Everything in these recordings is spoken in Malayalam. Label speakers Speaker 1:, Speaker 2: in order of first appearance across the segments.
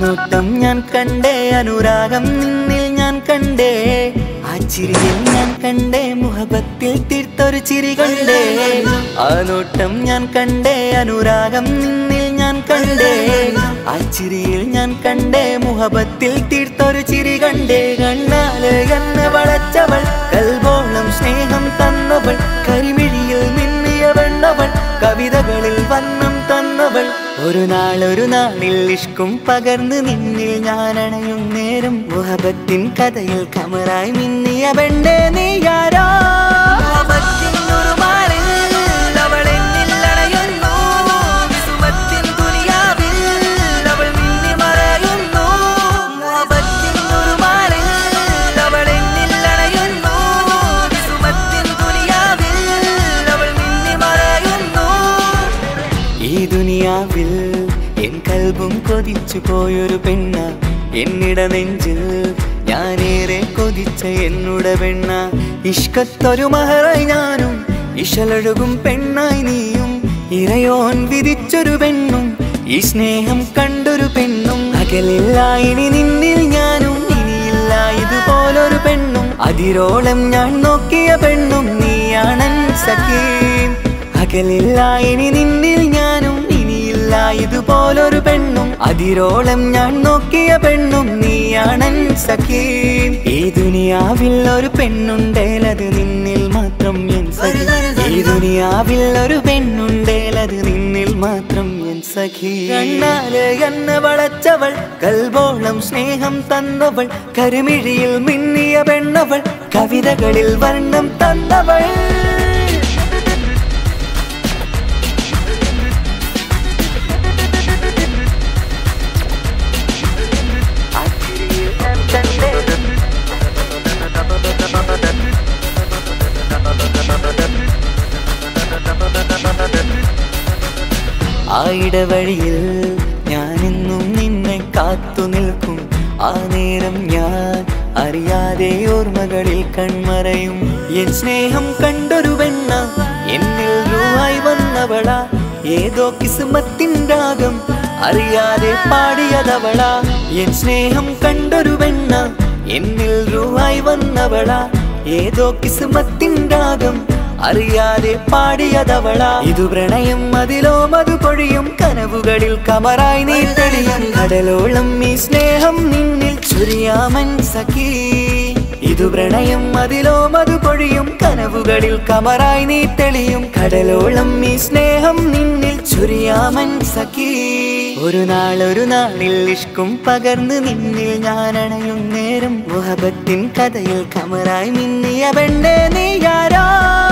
Speaker 1: നോട്ടം ഞാൻ കണ്ടേ അനുരാഗം നിന്നിൽ ഞാൻ കണ്ടേ. ആ ചിരിയിൽ ഞാൻ കണ്ടേ മുഹബത്തിൽ തീർത്തൊരു ചിരി കണ്ടേ. ആ നോട്ടം ഞാൻ കണ്ടേ അനുരാഗം നിന്നിൽ ഞാൻ കണ്ടേ. ആ ചിരിയിൽ ഞാൻ കണ്ടേ മുഹബത്തിൽ തീർത്തൊരു ചിരി കണ്ടേ. കണ്ണാൽ എന്നെ വളച്ചവൾ കൽബോളം സ്നേഹം തന്നവൾ കരിമിഴിയിൽ മിന്നിയ വെണ്ണവൾ കവിതകളിൽ വന്നം തന്നവൾ. ഒരു നാൾ ഒരു നാളിൽ ഇഷ്കും പകർന്ന് നിന്നിൽ ഞാൻ അണയും നേരം മുഹബത്തിൻ കഥയിൽ കമറായി മിന്നിയ പെണ്ണേ നീ ആരോ കൊതിച്ചു പോയൊരു പെണ്ണ. എന്നിട നെഞ്ചിൽ ഞാനേറെ കൊതിച്ച എന്നുട പെണ്ണ ഇഷ്കത്തൊരു മഹറായി ഞാനും ഇഷലഴുകും പെണ്ണായി നീയും. ഇരയോൻ വിധിച്ചൊരു പെണ്ണും ഈ സ്നേഹം കണ്ടൊരു പെണ്ണും. അകലില്ല ഇനി നിന്നിൽ ഞാനും ഇനിയില്ല ഇതുപോലൊരു പെണ്ണും. അതിരോളം ഞാൻ നോക്കിയ പെണ്ണും നീയാണൻ സഖീം. അകലില്ല ഇനി നിന്നിൽ ഇതുപോലൊരു പെണ്ണും അതിരോളം ഞാൻ നോക്കിയ പെണ്ണും നീയാണൻ സഖീ. ഈ ദുനിയാവിൽ ഒരു പെണ്ണുണ്ടേലത് നിന്നിൽ മാത്രം എൻ സഖി. ഈ ദുനിയാവിൽ ഒരു പെണ്ണുണ്ടേലത് നിന്നിൽ മാത്രം എൻ സഖി. കണ്ണാൽ എന്നെ വളച്ചവൾ കൽബോളം സ്നേഹം തന്നവൾ കരുമിഴിയിൽ മിന്നിയ പെണ്ണവൾ കവിതകളിൽ വർണം തന്നവൾ. ആ ഇടവഴിയിൽ ഞാനെന്നും നിന്നെ കാത്തു നിൽക്കും. ആ നേരം ഞാൻ അറിയാതെ ഓർമ്മകളിൽ കൺമറയും. എൻ സ്നേഹം കണ്ടൊരു വെണ്ണ എന്നിൽ രൂപായി വന്നവള. ഏതോ കിസുമത്തിൻ രാഗം അറിയാതെ പാടിയതവള. എൻ സ്നേഹം കണ്ടൊരു വെണ്ണ എന്നിൽ രൂപായി വന്നവള. ഏതോ കിസുമത്തിൻ രാഗം അറിയാതെ പാടിയതവള. ഇതു പ്രണയം അതിലോ മതു പൊഴിയും കനവുകളിൽ കമറായി നീ തെളിയും. കടലോളം ഈ സ്നേഹം നിന്നിൽ ചുരിയാമൻ സഖീ. ഇതു പ്രണയം അതിലോ മതു പൊഴിയും കനവുകളിൽ കമറായി നീ തെളിയും. കടലോളം ഈ സ്നേഹം നിന്നിൽ ചുരിയാമൻ സഖീ. ഒരു നാൾ ഒരു നാളിൽ ഇഷ്കും പകർന്ന് നിന്നിൽ ഞാൻ അണയും നേരം മുഹബത്തിൻ കഥയിൽ കമറായി മിന്നിയ പെണ്ണേ നീ ആരോ?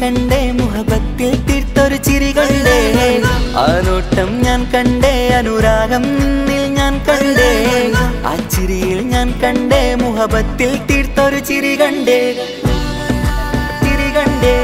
Speaker 1: കണ്ടേ മുഹബത്തിൽ തീർത്തൊരു ചിരി കണ്ടേ ആ നോട്ടം ഞാൻ കണ്ടേ അനുരാഗം നിന്നിൽ ഞാൻ കണ്ടേ. ആ ചിരിയിൽ ഞാൻ കണ്ടേ മുഹബത്തിൽ തീർത്തൊരു ചിരി കണ്ടേ. ചിരി കണ്ടേ.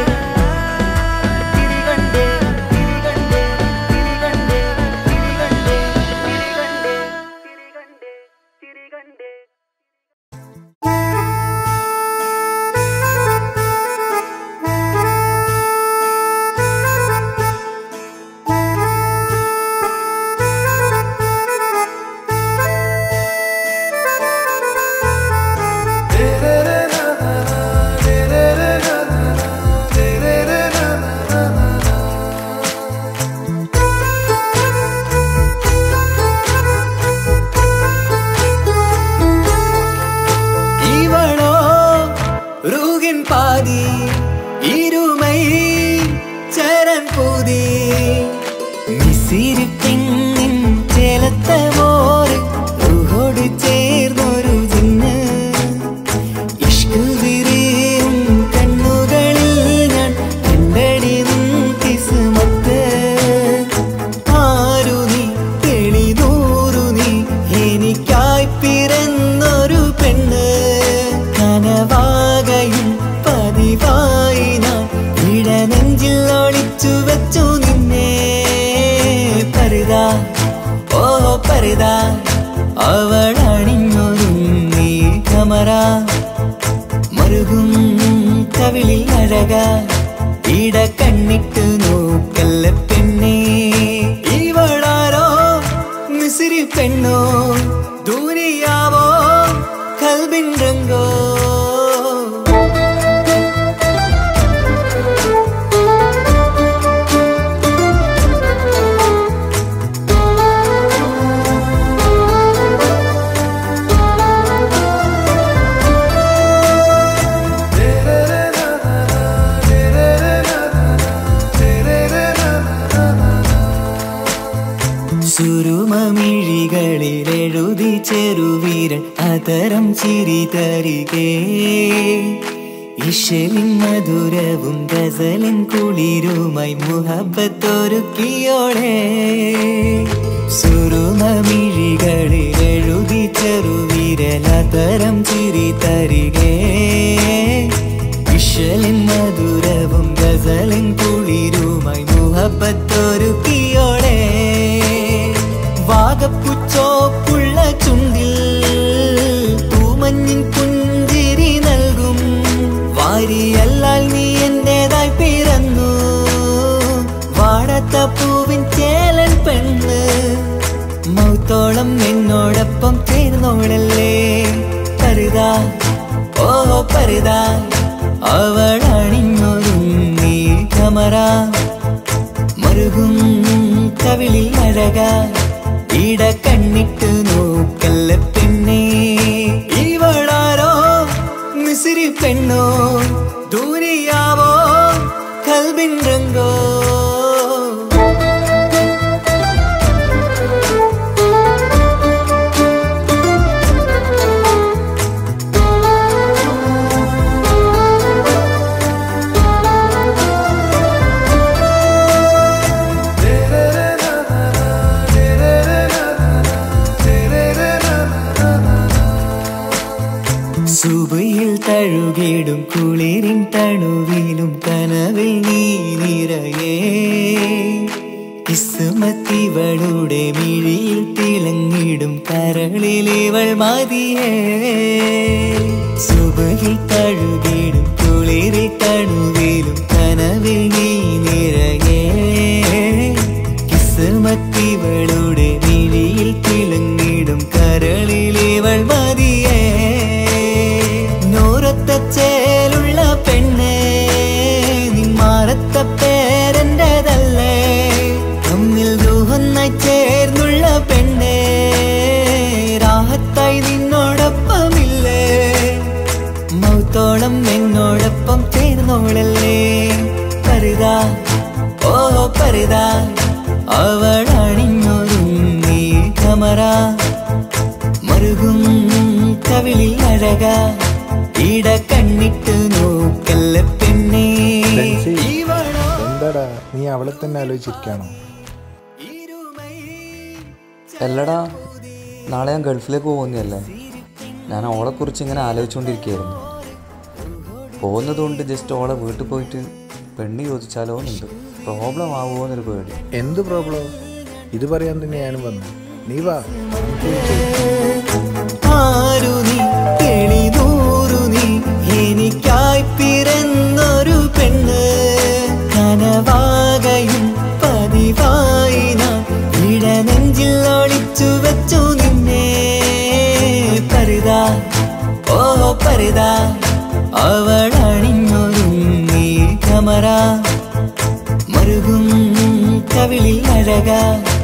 Speaker 1: കമറ മറുകും കവിളിൽ അഴക ഇട കണ്ണിട്ട് ചെറുവീരൻ അതരം ചിരി തരികേ ഇഷവിൻ മധുരവും ഗസലിൻ കുളിരുമായി മുഹബത്തൊരുക്കിയോടെ സുരുമമിഴികളിൽ എഴുതി ചെറുവിരൽ അതരം ചിരി തരികേ അവൾ അണിഞ്ഞൊരുങ്ങി കമറ. കവിളിൽ അഴക ഇട തഴുകിടും കുളിരിൻ തണുവിലും കനവിൽ നീ നിറയേ കിസ്മത്തിവളുടെ മിഴിയിൽ തിളങ്ങിടും കരളിലേവൾ മതിയേ. സുബയിൽ കഴുകിടും കുളിരി തണുവിലും കനവിൽ അവൾ അണിഞ്ഞൊരുങ്ങി കമറ. മറുകും കവിളിൽ അഴക. ഇട കണ്ണിട്ട് നോക്കല്ല പെണ്ണേ. ഇവളോ
Speaker 2: എന്താടാ? നീ അവളെ തന്നെ ആലോചിച്ചിരിക്കാണോ
Speaker 3: അല്ലടാ നാളെ ഞാൻ ഗൾഫിലേക്ക് പോകുന്നതല്ലേ? ഞാൻ ഓളെക്കുറിച്ച് ഇങ്ങനെ ആലോചിച്ചുകൊണ്ടിരിക്കുകയായിരുന്നു. പോകുന്നതുകൊണ്ട് ജസ്റ്റ് ഓളെ വീട്ടിൽ പോയിട്ട് പെണ്ണ് ചോദിച്ചാലോ എന്നുണ്ട് പ്രോബ്ലം ആവുമോ എന്നൊരു പേടി.
Speaker 2: എന്ത് പ്രോബ്ലം? ഇത് പറയാൻ തന്നെ ഞാനും വന്നു. നീ വാ.
Speaker 1: ആരു നീ? തെളിനൂറു നീ? എനിക്കായി പിറന്നൊരു പെണ്ണ്. കനവാകയും പതിവായി നാം. ഇടനെഞ്ചിൽ ഒളിച്ചു വെച്ചു നിന്നെ. പരിതാ ഓ പരിതാ. അവൾ നീ കമറ കവിളിൽ